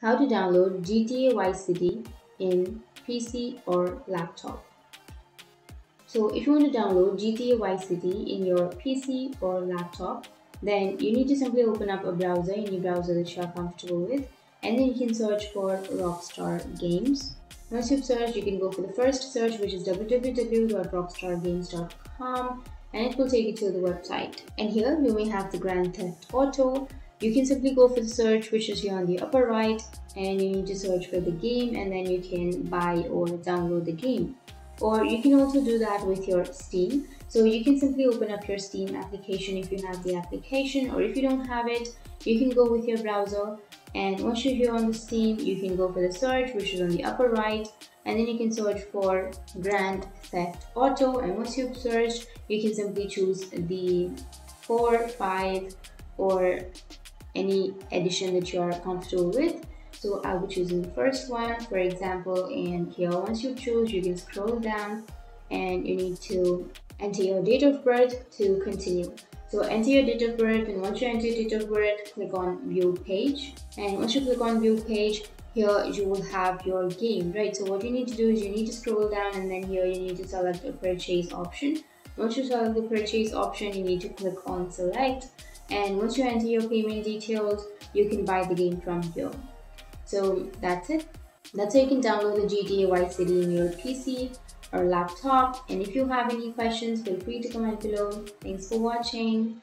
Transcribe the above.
how to download GTA Vice City in PC or laptop. So if you want to download GTA Vice City in your PC or laptop, then you need to simply open up a browser, any browser that you are comfortable with, and then you can search for Rockstar Games. Once you've searched, you can go for the first search, which is www.rockstargames.com, and it will take you to the website. And here you may have the Grand Theft Auto, you can simply go for the search which is here on the upper right and you need to search for the game and then you can buy or download the game. Or you can also do that with your steam. So you can simply open up your steam application if you have the application or if you don't have it you can go with your browser. And once you're here on the steam you can go for the search which is on the upper right and then you can search for grand theft auto. And once you've searched you can simply choose the 4 5 or any edition that you are comfortable with. So I'll be choosing the first one, for example, and here once you choose, you can scroll down and you need to enter your date of birth to continue. So enter your date of birth and once you enter your date of birth, click on view page. And once you click on view page, here you will have your game, right? So what you need to do is you need to scroll down and then here you need to select the purchase option. Once you select the purchase option, you need to click on select and once you enter your payment details you can buy the game from here. So that's it. That's how you can download the GTA Vice City in your PC or laptop. And if you have any questions feel free to comment below. Thanks for watching